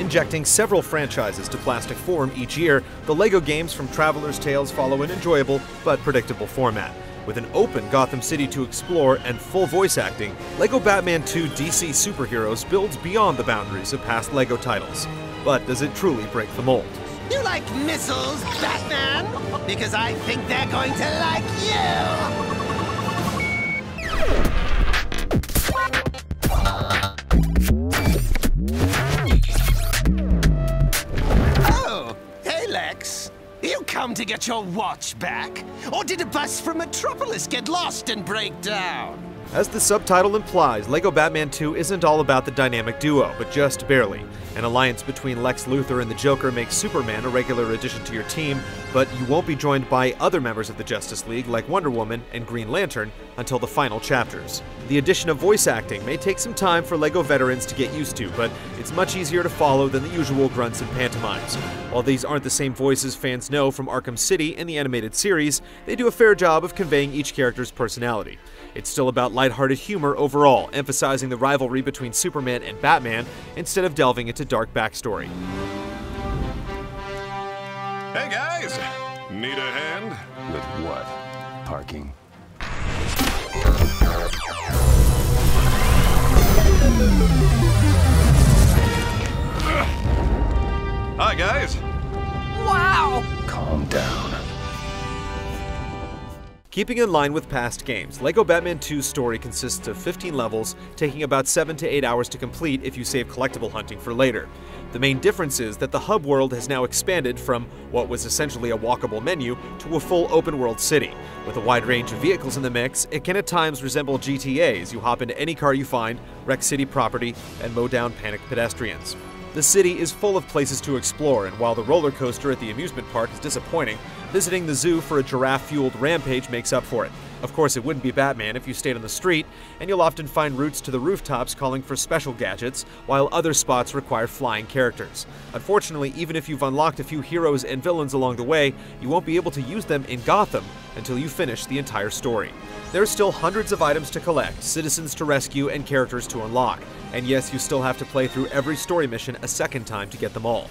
Injecting several franchises to plastic form each year, the LEGO games from Traveller's Tales follow an enjoyable but predictable format. With an open Gotham City to explore and full voice acting, LEGO Batman 2 DC Superheroes builds beyond the boundaries of past LEGO titles. But does it truly break the mold? You like missiles, Batman? Because I think they're going to like you! Come to get your watch back? Or did a bus from Metropolis get lost and break down? As the subtitle implies, LEGO Batman 2 isn't all about the dynamic duo, but just barely. An alliance between Lex Luthor and the Joker makes Superman a regular addition to your team, but you won't be joined by other members of the Justice League like Wonder Woman and Green Lantern until the final chapters. The addition of voice acting may take some time for LEGO veterans to get used to, but it's much easier to follow than the usual grunts and pantomimes. While these aren't the same voices fans know from Arkham City and the animated series, they do a fair job of conveying each character's personality. It's still about lighthearted humor overall, emphasizing the rivalry between Superman and Batman instead of delving into dark backstory. Hey guys! Need a hand? With what? Parking? Hi guys! Wow! Calm down. Keeping in line with past games, LEGO Batman 2's story consists of 15 levels, taking about 7 to 8 hours to complete if you save collectible hunting for later. The main difference is that the hub world has now expanded from what was essentially a walkable menu to a full open world city. With a wide range of vehicles in the mix, it can at times resemble GTA as you hop into any car you find, wreck city property, and mow down panicked pedestrians. The city is full of places to explore, and while the roller coaster at the amusement park is disappointing, visiting the zoo for a giraffe fueled rampage makes up for it. Of course, it wouldn't be Batman if you stayed on the street, and you'll often find routes to the rooftops calling for special gadgets, while other spots require flying characters. Unfortunately, even if you've unlocked a few heroes and villains along the way, you won't be able to use them in Gotham until you finish the entire story. There are still hundreds of items to collect, citizens to rescue, and characters to unlock. And yes, you still have to play through every story mission a second time to get them all.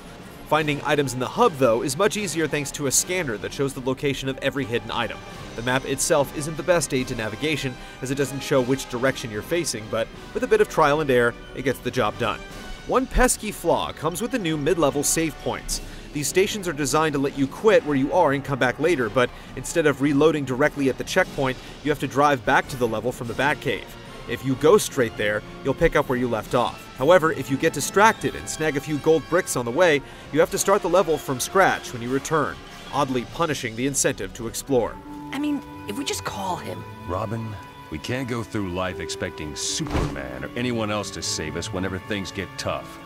Finding items in the hub, though, is much easier thanks to a scanner that shows the location of every hidden item. The map itself isn't the best aid to navigation, as it doesn't show which direction you're facing, but with a bit of trial and error, it gets the job done. One pesky flaw comes with the new mid-level save points. These stations are designed to let you quit where you are and come back later, but instead of reloading directly at the checkpoint, you have to drive back to the level from the Batcave. If you go straight there, you'll pick up where you left off. However, if you get distracted and snag a few gold bricks on the way, you have to start the level from scratch when you return, oddly punishing the incentive to explore. I mean, if we just call him. Robin, we can't go through life expecting Superman or anyone else to save us whenever things get tough.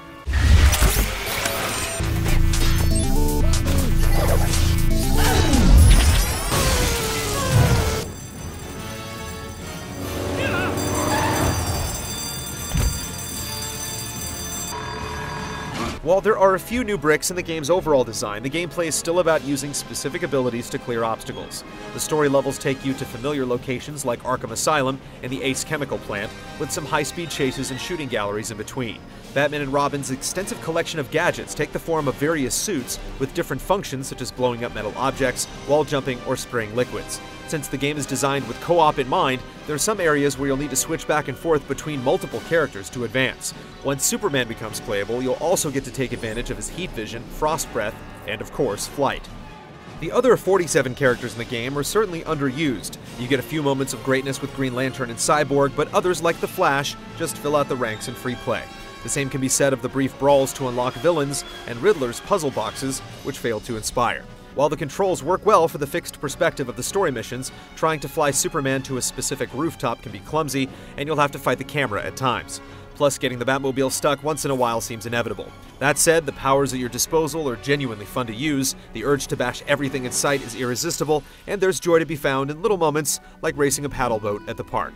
While there are a few new bricks in the game's overall design, the gameplay is still about using specific abilities to clear obstacles. The story levels take you to familiar locations like Arkham Asylum and the Ace Chemical Plant, with some high-speed chases and shooting galleries in between. Batman and Robin's extensive collection of gadgets take the form of various suits with different functions such as blowing up metal objects, wall jumping, or spraying liquids. Since the game is designed with co-op in mind, there are some areas where you'll need to switch back and forth between multiple characters to advance. Once Superman becomes playable, you'll also get to take advantage of his heat vision, frost breath, and of course, flight. The other 47 characters in the game are certainly underused. You get a few moments of greatness with Green Lantern and Cyborg, but others like The Flash just fill out the ranks in free play. The same can be said of the brief brawls to unlock villains and Riddler's puzzle boxes, which fail to inspire. While the controls work well for the fixed perspective of the story missions, trying to fly Superman to a specific rooftop can be clumsy, and you'll have to fight the camera at times. Plus, getting the Batmobile stuck once in a while seems inevitable. That said, the powers at your disposal are genuinely fun to use, the urge to bash everything in sight is irresistible, and there's joy to be found in little moments like racing a paddle boat at the park.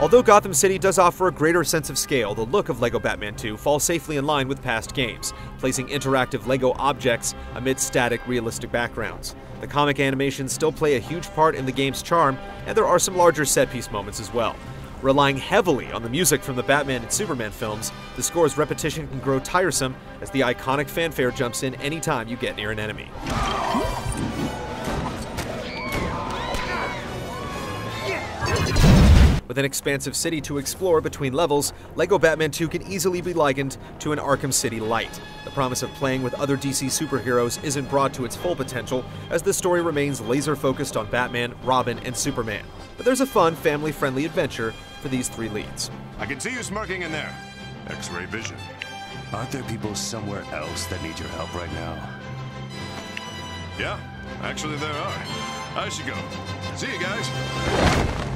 Although Gotham City does offer a greater sense of scale, the look of LEGO Batman 2 falls safely in line with past games, placing interactive LEGO objects amid static, realistic backgrounds. The comic animations still play a huge part in the game's charm, and there are some larger set piece moments as well. Relying heavily on the music from the Batman and Superman films, the score's repetition can grow tiresome as the iconic fanfare jumps in anytime you get near an enemy. With an expansive city to explore between levels, LEGO Batman 2 can easily be likened to an Arkham City Light. The promise of playing with other DC superheroes isn't brought to its full potential, as the story remains laser focused on Batman, Robin, and Superman. But there's a fun, family friendly adventure for these three leads. I can see you smirking in there. X-ray vision. Aren't there people somewhere else that need your help right now? Yeah, actually there are. I should go. See you guys.